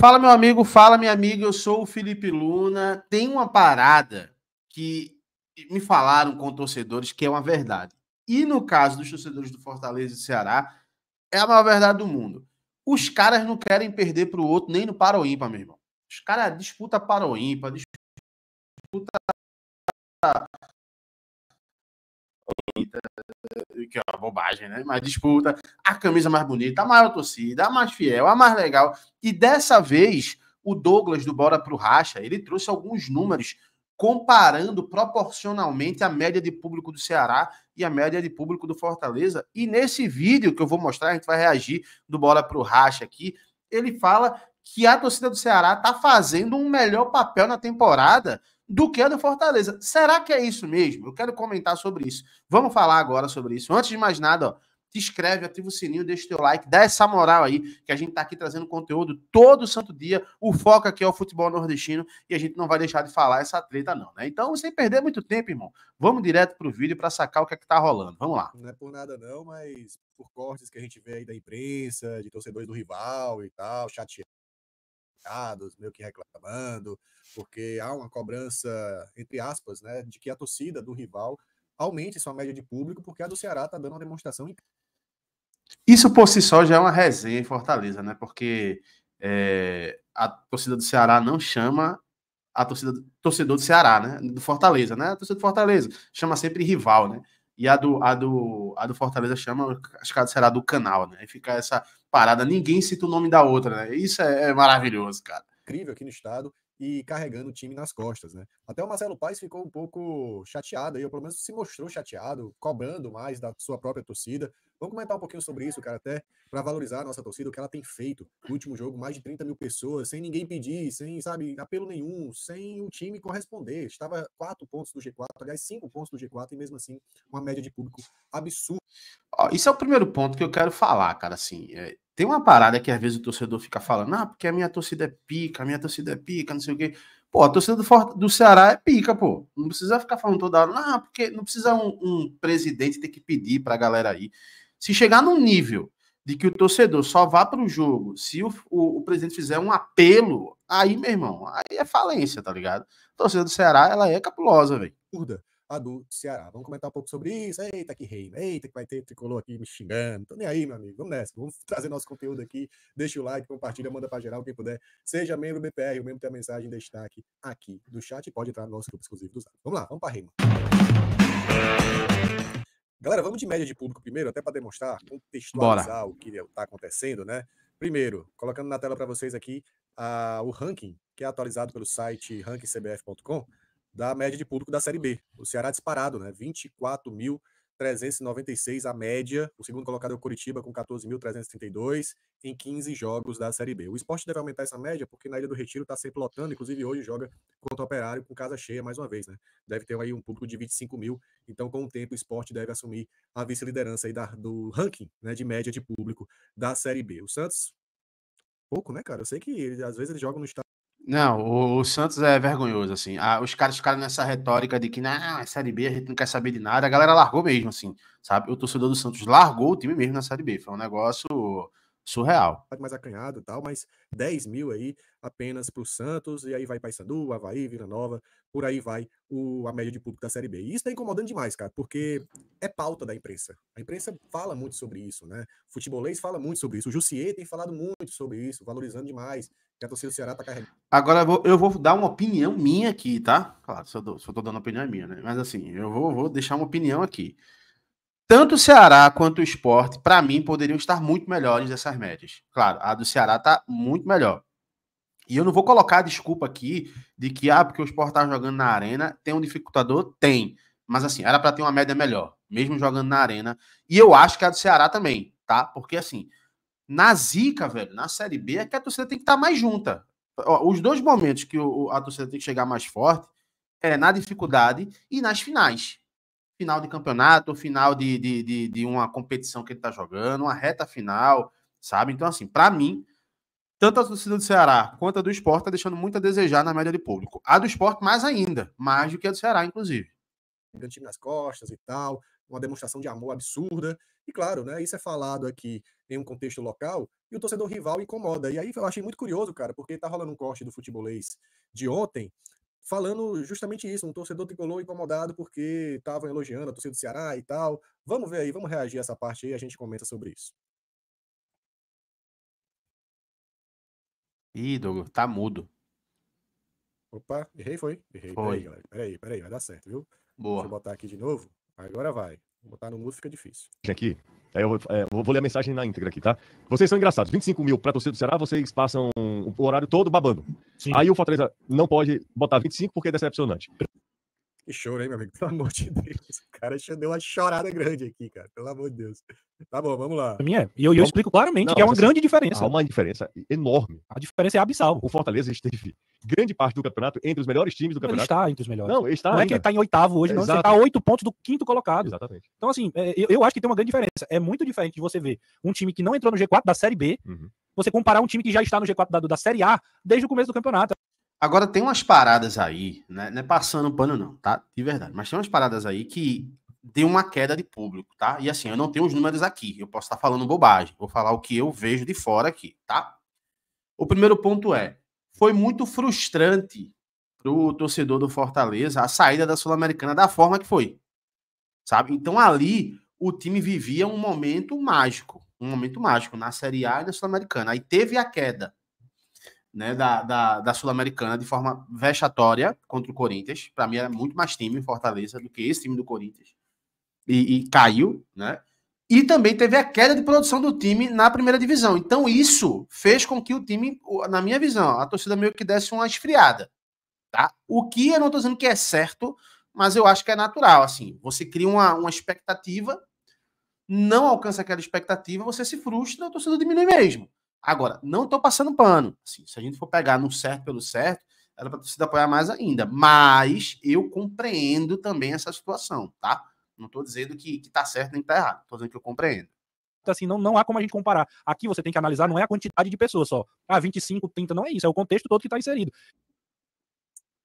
Fala, meu amigo, fala, minha amiga. Eu sou o Felipe Luna. Tem uma parada que me falaram com torcedores que é uma verdade. E no caso dos torcedores do Fortaleza e Ceará, é a maior verdade do mundo. Os caras não querem perder para o outro nem no Paro Ímpar, meu irmão. Os caras disputam Paro Ímpar, disputa que é uma bobagem, né? Mas disputa a camisa mais bonita, a maior torcida, a mais fiel, a mais legal. E dessa vez, o Douglas do Bora pro Racha, ele trouxe alguns números comparando proporcionalmente a média de público do Ceará e a média de público do Fortaleza. E nesse vídeo que eu vou mostrar, a gente vai reagir do Bora pro Racha aqui, ele fala que a torcida do Ceará está fazendo um melhor papel na temporada do que a do Fortaleza. Será que é isso mesmo? Eu quero comentar sobre isso. Vamos falar agora sobre isso. Antes de mais nada, ó, te inscreve, ativa o sininho, deixa o teu like, dá essa moral aí, que a gente tá aqui trazendo conteúdo todo santo dia. O foco aqui é o futebol nordestino e a gente não vai deixar de falar essa treta, não, né? Então, sem perder muito tempo, irmão, vamos direto pro vídeo para sacar o que é que tá rolando. Vamos lá. Não é por nada, não, mas por cortes que a gente vê aí da imprensa, de torcedores do rival e tal, chateados meio que reclamando, porque há uma cobrança, entre aspas, né, de que a torcida do rival aumente sua média de público, porque a do Ceará está dando uma demonstração. Isso por si só já é uma resenha em Fortaleza, né? Porque é, a torcida do Ceará não chama a torcida torcedor do Ceará, né? Do Fortaleza, né? A torcida do Fortaleza chama sempre rival, né? E a do, a do, a do Fortaleza chama, acho que Ceará do canal, né? E fica essa parada, ninguém cita o nome da outra, né? Isso é, é maravilhoso, cara. Incrível aqui no estado e carregando o time nas costas, né? Até o Marcelo Paes ficou um pouco chateado aí, ou pelo menos se mostrou chateado, cobrando mais da sua própria torcida. Vamos comentar um pouquinho sobre isso, cara, até para valorizar a nossa torcida, o que ela tem feito. No último jogo, mais de 30 mil pessoas, sem ninguém pedir, sem, sabe, apelo nenhum, sem o time corresponder. Estava quatro pontos do G4, aliás, cinco pontos do G4, e mesmo assim, uma média de público absurda. Isso é o primeiro ponto que eu quero falar, cara, assim. É, tem uma parada que às vezes o torcedor fica falando, ah, porque a minha torcida é pica, a minha torcida é pica, não sei o quê. Pô, a torcida do, do Ceará é pica, pô. Não precisa ficar falando toda hora, não, porque não precisa um, um presidente ter que pedir pra galera aí. Se chegar num nível de que o torcedor só vá para o jogo se o, o, o, presidente fizer um apelo, aí, meu irmão, aí é falência, tá ligado? Torcida do Ceará, ela é capulosa, velho a do Ceará. Vamos comentar um pouco sobre isso. Eita, que rei, eita, que vai ter tricolor aqui me xingando. Tô nem aí, meu amigo. Vamos nessa. Vamos trazer nosso conteúdo aqui. Deixa o like, compartilha, manda para geral, quem puder. Seja membro do BPR, o membro tem a mensagem em destaque aqui do chat e pode entrar no nosso grupo exclusivo do Zap. Vamos lá, vamos para rima. Galera, vamos de média de público primeiro, até para demonstrar, contextualizar Bora. o que está acontecendo, né? Primeiro, colocando na tela para vocês aqui uh, o ranking, que é atualizado pelo site rankcbf.com da média de público da Série B. O Ceará disparado, né? 24.396 a média. O segundo colocado é o Curitiba com 14.332 em 15 jogos da Série B. O esporte deve aumentar essa média porque na Ilha do Retiro está sempre lotando, inclusive hoje joga contra o Operário com casa cheia mais uma vez, né? Deve ter aí um público de 25 mil, então com o tempo o esporte deve assumir a vice-liderança aí da, do ranking né, de média de público da Série B. O Santos, pouco, né, cara? Eu sei que às vezes eles jogam no estado não, o, o, Santos é vergonhoso, assim. Os caras ficaram nessa retórica de que, não, é Série B, a gente não quer saber de nada. A galera largou mesmo, assim, sabe? O torcedor do Santos largou o time mesmo na Série B. Foi um negócio surreal. Mais acanhado e tal, mas 10 mil aí apenas para o Santos, e aí vai Paysandu, Havaí, Vila Nova, por aí vai o, a média de público da Série B. E isso está incomodando demais, cara, porque é pauta da imprensa. A imprensa fala muito sobre isso, né? Futebolês fala muito sobre isso. O Jussier tem falado muito sobre isso, valorizando demais. Que a torcida do Ceará tá carregando. Agora eu vou, eu vou, dar uma opinião minha aqui, tá? Claro, se eu, tô, se eu tô dando opinião é minha, né? Mas assim, eu vou, vou deixar uma opinião aqui tanto o Ceará quanto o esporte, para mim, poderiam estar muito melhores dessas médias. Claro, a do Ceará está muito melhor. E eu não vou colocar a desculpa aqui de que, ah, porque o esporte está jogando na arena, tem um dificultador? Tem. Mas assim, era para ter uma média melhor, mesmo jogando na arena. E eu acho que a do Ceará também, tá? Porque assim, na Zica, velho, na Série B, é que a torcida tem que estar tá mais junta. Os dois momentos que a torcida tem que chegar mais forte é na dificuldade e nas finais final de campeonato, final de, de, de, de uma competição que ele está jogando, uma reta final, sabe? Então, assim, para mim, tanto a torcida do Ceará quanto a do esporte está deixando muito a desejar na média de público. A do esporte, mais ainda, mais do que a do Ceará, inclusive. Tem time nas costas e tal, uma demonstração de amor absurda. E claro, né, isso é falado aqui em um contexto local e o torcedor rival incomoda. E aí eu achei muito curioso, cara, porque tá rolando um corte do futebolês de ontem falando justamente isso, um torcedor tricolor incomodado porque estavam elogiando a torcida do Ceará e tal. Vamos ver aí, vamos reagir a essa parte aí e a gente comenta sobre isso. Ih, Douglas, tá mudo. Opa, errei, foi? Errei. Foi. Peraí, galera. Peraí, peraí, vai dar certo, viu? Deixa eu Boa. botar aqui de novo. Agora vai. Vou botar no mudo fica difícil. aqui. Aí eu vou, é, vou- ler a mensagem na íntegra aqui, tá? Vocês são engraçados. 25 mil pra torcida do Ceará, vocês passam o horário todo babando. Sim. Aí o Fortaleza não pode botar 25 porque é decepcionante. Que choro, hein, meu amigo? Pelo amor de Deus. O cara deu uma chorada grande aqui, cara. Pelo amor de Deus. Tá bom, vamos lá. Pra mim é. E eu, eu Vamos- explico claramente Não, que é uma assim, grande diferença. Há uma diferença enorme. A diferença é abissal. O Fortaleza esteve grande parte do campeonato entre os melhores times do Ele campeonato. está entre os melhores. Não, ele está Não é ainda. que ele tá em oitavo hoje, não. Ele Exato. tá a oito pontos do quinto colocado. Exatamente. Então, assim, é, eu, eu acho que tem uma grande diferença. É muito diferente de você ver um time que não entrou no G4 da Série B, Uhum. você comparar um time que já está no G4 da, da Série A desde o começo do campeonato. Agora tem umas paradas aí, né? Não é passando pano, não, tá? De verdade. Mas tem umas paradas aí que deu uma queda de público, tá? E assim, eu não tenho os números aqui. Eu posso estar falando bobagem. Vou falar o que eu vejo de fora aqui, tá? O primeiro ponto é: foi muito frustrante pro torcedor do Fortaleza a saída da Sul-Americana da forma que foi. Sabe? Então ali o time vivia um momento mágico. Um momento mágico na Série A e na Sul-Americana. Aí teve a queda né, da, da, da Sul-Americana de forma vexatória contra o Corinthians. Para mim era muito mais time em Fortaleza do que esse time do Corinthians. E, e caiu, né? E também teve a queda de produção do time na primeira divisão. Então isso fez com que o time, na minha visão, a torcida meio que desse uma esfriada, tá? O que eu não tô dizendo que é certo, mas eu acho que é natural, assim. Você cria uma, uma expectativa, não alcança aquela expectativa, você se frustra, a torcida diminui mesmo. Agora, não estou passando pano. Assim, se a gente for pegar no certo pelo certo, era para a torcida apoiar mais ainda. Mas eu compreendo também essa situação, tá? Não estou dizendo que, que tá certo nem que tá errado. Estou dizendo que eu compreendo. Então, assim, não, não há como a gente comparar. Aqui você tem que analisar, não é a quantidade de pessoas só. Ah, 25, 30, não é isso, é o contexto todo que está inserido.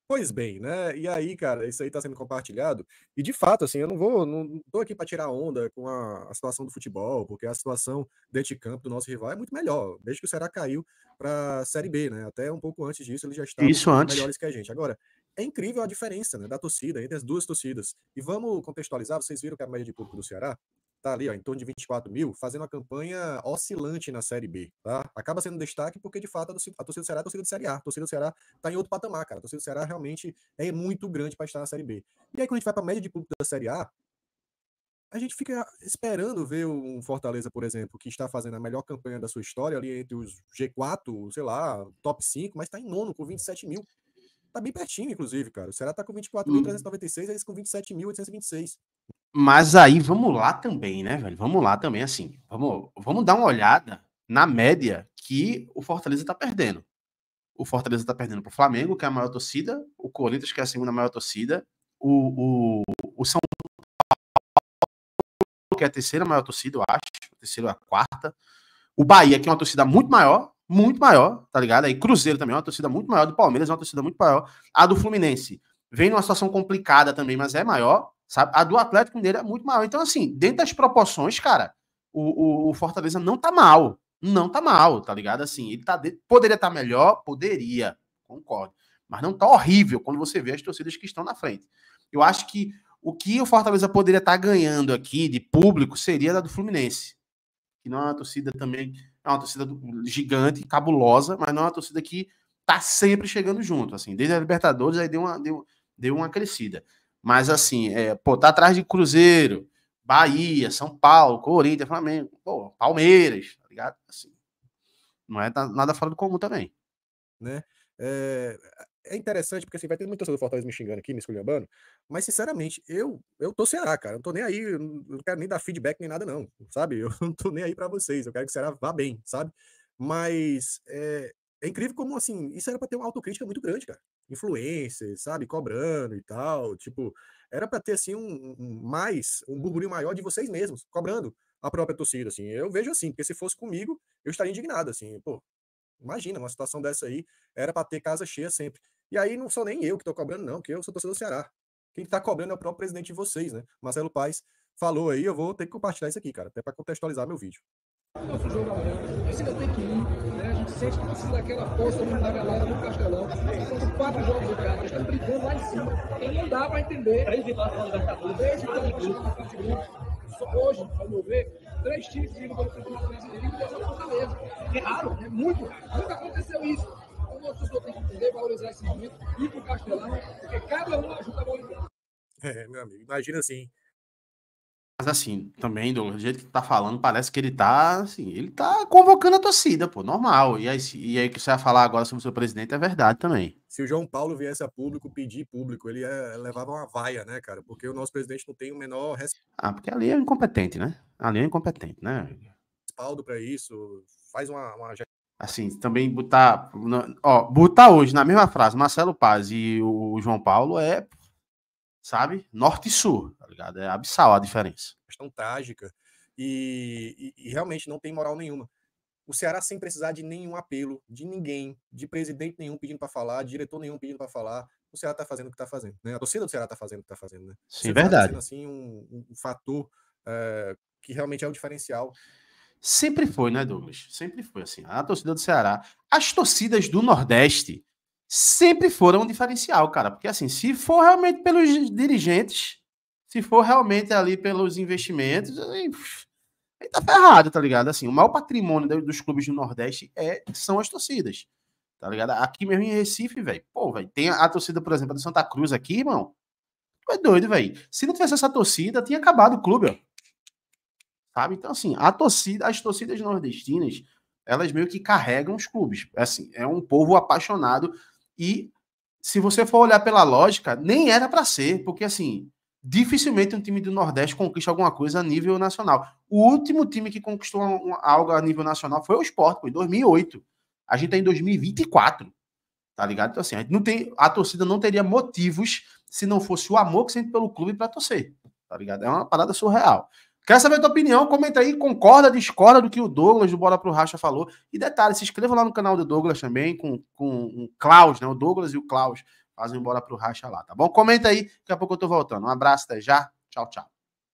Pois bem, né? E aí, cara, isso aí tá sendo compartilhado. E de fato, assim, eu não vou, não tô aqui para tirar onda com a, a situação do futebol, porque a situação dentro de campo do nosso rival é muito melhor. Desde que o Ceará caiu para a Série B, né? Até um pouco antes disso, ele já estava Isso antes. melhores que a gente. Agora, é incrível a diferença, né, da torcida entre as duas torcidas. E vamos contextualizar, vocês viram que a média de público do Ceará tá ali, ó, em torno de 24 mil, fazendo uma campanha oscilante na Série B, tá? Acaba sendo destaque porque, de fato, a torcida, do Ceará é a torcida de Série A. A torcida do Ceará tá em outro patamar, cara. A torcida do Ceará realmente é muito grande para estar na Série B. E aí, quando a gente vai para a média de público da Série A, a gente fica esperando ver um Fortaleza, por exemplo, que está fazendo a melhor campanha da sua história, ali entre os G4, sei lá, top 5, mas está em nono com 27 mil. Tá bem pertinho, inclusive, cara. O Ceará tá com 24.396, eles com 27.826. Mas aí vamos lá também, né, velho? Vamos lá também, assim. Vamos, vamos dar uma olhada na média que o Fortaleza tá perdendo. O Fortaleza tá perdendo pro Flamengo, que é a maior torcida, o Corinthians, que é a segunda maior torcida, o, o, o São Paulo, que é a terceira maior torcida, eu acho, a terceira ou a quarta. O Bahia, que é uma torcida muito maior, muito maior, tá ligado? Aí Cruzeiro também é uma torcida muito maior, do Palmeiras é uma torcida muito maior. A do Fluminense vem numa situação complicada também, mas é maior, sabe? A do Atlético Mineiro é muito maior. Então, assim, dentro das proporções, cara, o, o, o Fortaleza não tá mal. Não tá mal, tá ligado? Assim, ele tá de... poderia estar tá melhor, poderia, concordo. Mas não tá horrível quando você vê as torcidas que estão na frente. Eu acho que o que o Fortaleza poderia estar tá ganhando aqui de público seria da do Fluminense. Que não é uma torcida também, é uma torcida gigante, cabulosa, mas não é uma torcida que tá sempre chegando junto, assim, desde a Libertadores aí deu uma, deu, deu uma crescida. Mas assim, é, pô, tá atrás de Cruzeiro, Bahia, São Paulo, Corinthians, Flamengo, pô, Palmeiras, tá ligado? Assim, não é nada fora do comum também. Né? É, é interessante, porque assim, vai ter muito torcedor do Fortaleza me xingando aqui, me esculhambando, mas sinceramente, eu eu tô Ceará, cara, não tô nem aí, não quero nem dar feedback nem nada não, sabe? Eu não tô nem aí para vocês, eu quero que o Ceará vá bem, sabe? Mas é, é incrível como, assim, isso era para ter uma autocrítica muito grande, cara. Influências, sabe? Cobrando e tal. Tipo, era para ter, assim, um, um, mais, um burburinho maior de vocês mesmos, cobrando a própria torcida, assim. Eu vejo assim, porque se fosse comigo, eu estaria indignado, assim. Pô, imagina, uma situação dessa aí, era para ter casa cheia sempre. E aí não sou nem eu que tô cobrando, não, porque eu sou torcedor do Ceará. Quem tá cobrando é o próprio presidente de vocês, né? Marcelo Paes, falou aí, eu vou ter que compartilhar isso aqui, cara, até para contextualizar meu vídeo. Nosso jogo amanhã, você ainda tem que ir, né? A gente sente que precisa daquela força da galera do Castelão. São quatro jogos do cara, estão brigando lá em cima. Então não dá para entender. Três vitórias na Libertadores, que gente chegou na. Só hoje, ao meu ver, três times brigam pelo Campeonato Brasileiro e dessa Fortaleza. É raro, é muito. Nunca aconteceu isso. O torcedor tem que entender, valorizar esse momento, ir pro Castelão, porque cada um ajuda a bola. É, meu amigo, imagina assim, Mas assim, também, do jeito que tu tá falando, parece que ele tá, assim, ele tá convocando a torcida, pô, normal. E aí, e aí que você vai falar agora sobre o seu presidente é verdade também. se o João Paulo viesse a público pedir público, ele ia, levava uma vaia, né, cara? Porque o nosso presidente não tem o menor Ah, porque ali é incompetente, né? Ali é incompetente, né? respaldo para isso, faz uma, uma Assim, também botar, ó, botar hoje na mesma frase Marcelo Paz e o João Paulo é, sabe, norte e sul, tá ligado? É abissal a diferença. questão trágica e, e- e realmente não tem moral nenhuma. O Ceará sem precisar de nenhum apelo, de ninguém, de presidente nenhum pedindo para falar, de diretor nenhum pedindo para falar, o Ceará tá fazendo o que tá fazendo, né? A torcida do Ceará tá fazendo o que tá fazendo, né? Sim, Ceará tá verdade. sendo, assim um, um- fator eh, que realmente é o diferencial. Sempre foi, né, Douglas? Sempre foi assim. A torcida do Ceará, as torcidas do Nordeste sempre foram um diferencial, cara. Porque assim, se for realmente pelos dirigentes, se for realmente ali pelos investimentos, aí, aí tá ferrado, tá ligado? Assim, o maior patrimônio do- dos clubes do Nordeste é, são as torcidas. Tá ligado? Aqui mesmo em Recife, velho. Pô, velho, tem a, a torcida, por exemplo, do Santa Cruz aqui, irmão. Tu é doido, velho. Se não tivesse essa torcida, tinha acabado o clube, ó sabe? Então, assim, a torcida, as torcidas nordestinas, elas meio que carregam os clubes. Assim, é um povo apaixonado e se você for olhar pela lógica, nem era para ser, porque assim, dificilmente um time do Nordeste conquista alguma coisa a nível nacional. O último time que conquistou algo a nível nacional foi o Sport, pô, em 2008. A gente tá em 2024. Tá ligado? Então assim, a, não tem, a torcida não teria motivos se não fosse o amor que sente pelo clube para torcer. Tá ligado? É uma parada surreal. Quero saber a tua opinião, comenta aí, concorda, discorda do que o Douglas do Bola pro Racha falou. E detalhe, se inscreva lá no canal do Douglas também, com, com o Klaus, né? O Douglas e o Klaus fazem Bola pro Racha lá, tá bom? Comenta aí, daqui a pouco eu tô voltando. Um abraço, até já. Tchau, tchau.